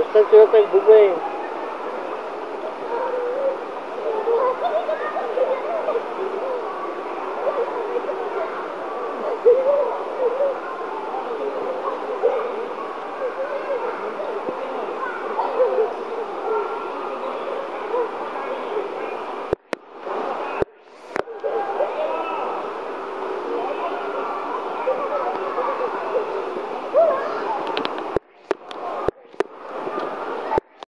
Ustaz, 明